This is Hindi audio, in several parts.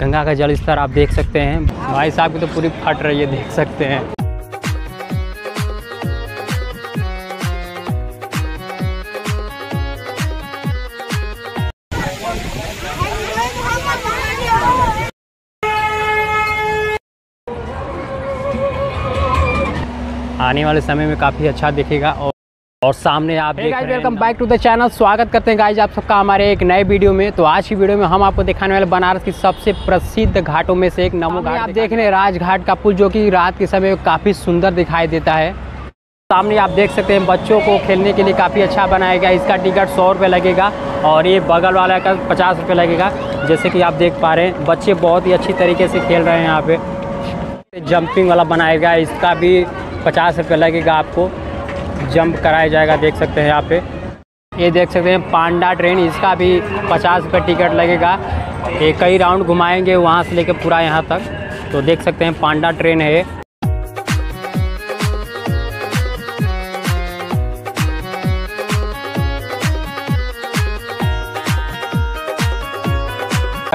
गंगा का जल स्तर आप देख सकते हैं। भाई साहब की तो पूरी फट रही है, देख सकते हैं। आने वाले समय में काफ़ी अच्छा दिखेगा और और सामने आप देख रहे हैं welcome back to the channel स्वागत करते हैं गाइज़ आप सबका हमारे एक नए वीडियो में। तो आज की वीडियो में हम आपको दिखाने वाले बनारस की सबसे प्रसिद्ध घाटों में से एक नमो घाट आप देख रहे हैं। राजघाट का पुल जो कि रात के समय काफ़ी सुंदर दिखाई देता है। सामने आप देख सकते हैं बच्चों को खेलने के लिए काफ़ी अच्छा बनाया गया। इसका टिकट सौ रुपये लगेगा और ये बगल वाला का पचास रुपये लगेगा। जैसे कि आप देख पा रहे हैं बच्चे बहुत ही अच्छी तरीके से खेल रहे हैं यहाँ पे। जंपिंग वाला बनाया गया इसका भी पचास रुपये लगेगा आपको। जंप कराया जाएगा, देख सकते हैं यहाँ पे। ये देख सकते हैं पांडा ट्रेन, इसका भी पचास रुपये टिकट लगेगा। ये कई राउंड घुमाएँगे वहाँ से लेकर पूरा यहाँ तक। तो देख सकते हैं पांडा ट्रेन है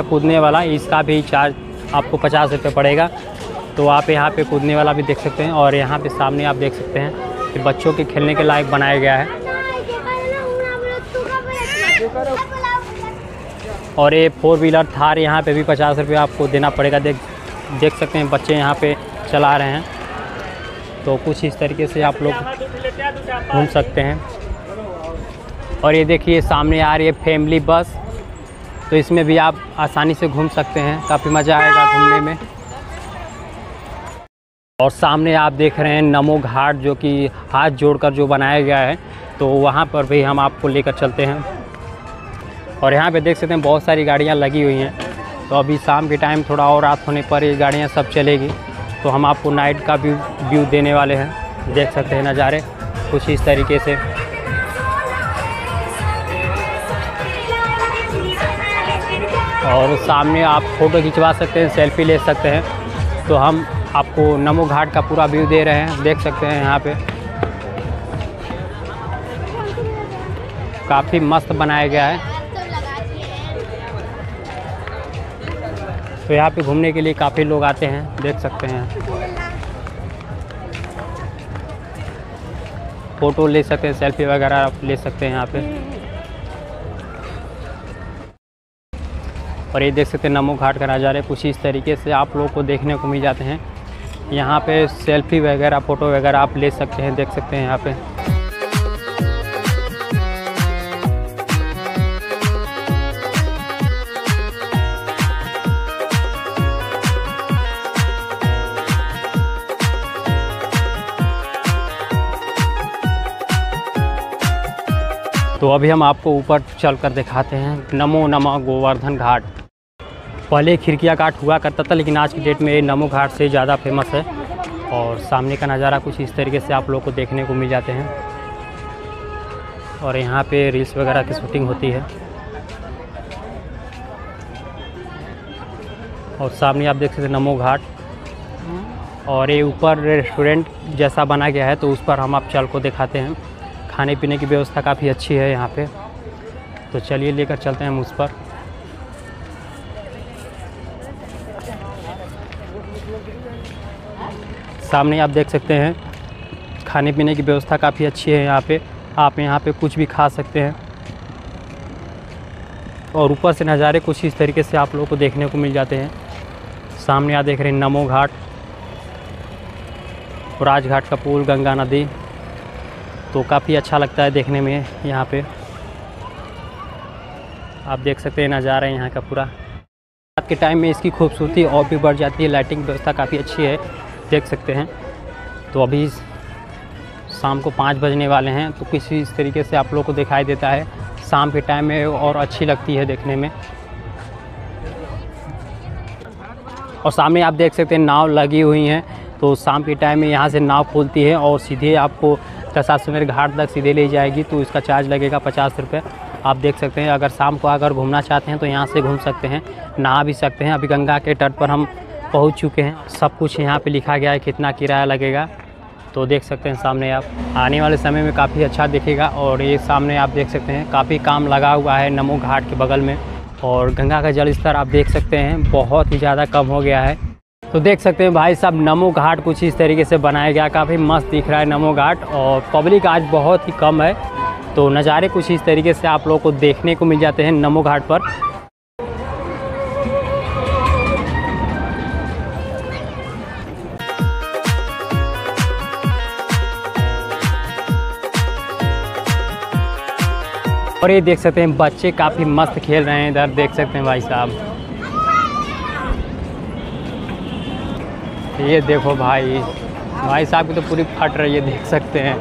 कूदने वाला, इसका भी चार्ज आपको पचास रुपये पड़ेगा। तो आप यहाँ पे कूदने वाला भी देख सकते हैं और यहाँ पे सामने आप देख सकते हैं। कि बच्चों के खेलने के लायक बनाया गया है। और ये फोर व्हीलर थार यहाँ पे भी पचास रुपये आपको देना पड़ेगा। देख देख सकते हैं बच्चे यहाँ पे चला रहे हैं। तो कुछ इस तरीके से आप लोग घूम सकते हैं। और ये देखिए, सामने आ रही है फैमिली बस तो इसमें भी आप आसानी से घूम सकते हैं। काफ़ी मज़ा आएगा घूमने में। और सामने आप देख रहे हैं नमो घाट जो कि हाथ जोड़कर जो बनाया गया है। तो वहाँ पर भी हम आपको लेकर चलते हैं। और यहाँ पे देख सकते हैं बहुत सारी गाड़ियाँ लगी हुई हैं। तो अभी शाम के टाइम थोड़ा और रात होने पर ये गाड़ियाँ सब चलेगी। तो हम आपको नाइट का व्यू व्यू देने वाले हैं। देख सकते हैं नज़ारे कुछ इस तरीके से। और सामने आप फ़ोटो खिंचवा सकते हैं, सेल्फी ले सकते हैं। तो हम आपको नमो घाट का पूरा व्यू दे रहे हैं, देख सकते हैं यहाँ पे। काफ़ी मस्त बनाया गया है। तो यहाँ पे घूमने के लिए काफ़ी लोग आते हैं, देख सकते हैं। फ़ोटो ले सकते हैं, सेल्फी वगैरह आप ले सकते हैं यहाँ पे। और ये देख सकते हैं नमो घाट का नज़ारे कुछ इस तरीके से आप लोगों को देखने को मिल जाते हैं। यहाँ पे सेल्फी वगैरह, फ़ोटो वगैरह आप ले सकते हैं, देख सकते हैं यहाँ पे। तो अभी हम आपको ऊपर चलकर दिखाते हैं, नमो नमा गोवर्धन घाट। पहले खिड़किया घाट हुआ करता था, लेकिन आज की डेट में ये नमो घाट से ज़्यादा फ़ेमस है। और सामने का नज़ारा कुछ इस तरीके से आप लोग को देखने को मिल जाते हैं। और यहाँ पे रील्स वगैरह की शूटिंग होती है। और सामने आप देख सकते हैं नमो घाट। और ये ऊपर रेस्टोरेंट जैसा बना गया है तो उस पर हम आप चल को दिखाते हैं। खाने पीने की व्यवस्था काफ़ी अच्छी है यहाँ पे। तो चलिए लेकर चलते हैं हम उस पर। सामने आप देख सकते हैं, खाने पीने की व्यवस्था काफ़ी अच्छी है यहाँ पे। आप यहाँ पे कुछ भी खा सकते हैं। और ऊपर से नज़ारे कुछ इस तरीके से आप लोगों को देखने को मिल जाते हैं। सामने आप देख रहे हैं नमो घाट, राजघाट का पुल, गंगा नदी। तो काफ़ी अच्छा लगता है देखने में यहाँ पे। आप देख सकते हैं नज़ारा है यहाँ का पूरा। रात के टाइम में इसकी खूबसूरती और भी बढ़ जाती है। लाइटिंग व्यवस्था काफ़ी अच्छी है। देख सकते हैं। तो अभी शाम को पाँच बजने वाले हैं तो किसी इस तरीके से आप लोग को दिखाई देता है। शाम के टाइम में और अच्छी लगती है देखने में। और सामने आप देख सकते हैं, नाव लगी हुई हैं। तो शाम के टाइम में यहाँ से नाव खुलती है और सीधे आपको दशाश्वमेध घाट तक सीधे ले जाएगी तो इसका चार्ज लगेगा पचास रुपये। आप देख सकते हैं, अगर शाम को अगर घूमना चाहते हैं तो यहाँ से घूम सकते हैं, नहा भी सकते हैं। अभी गंगा के तट पर हम पहुँच चुके हैं। सब कुछ यहाँ पे लिखा गया है कितना किराया लगेगा। तो देख सकते हैं सामने आप। आने वाले समय में काफ़ी अच्छा दिखेगा और ये सामने आप देख सकते हैं, काफ़ी काम लगा हुआ है नमो घाट के बगल में। और गंगा का जल स्तर आप देख सकते हैं, बहुत ही ज़्यादा कम हो गया है। तो देख सकते हैं भाई साहब, नमो घाट कुछ इस तरीके से बनाया गया, काफ़ी मस्त दिख रहा है नमो घाट और पब्लिक आज बहुत ही कम है। तो नज़ारे कुछ इस तरीके से आप लोगों को देखने को मिल जाते हैं नमो घाट पर। और ये देख सकते हैं, बच्चे काफ़ी मस्त खेल रहे हैं इधर, देख सकते हैं भाई साहब। ये देखो भाई भाई साहब की तो पूरी फट रही है, देख सकते हैं।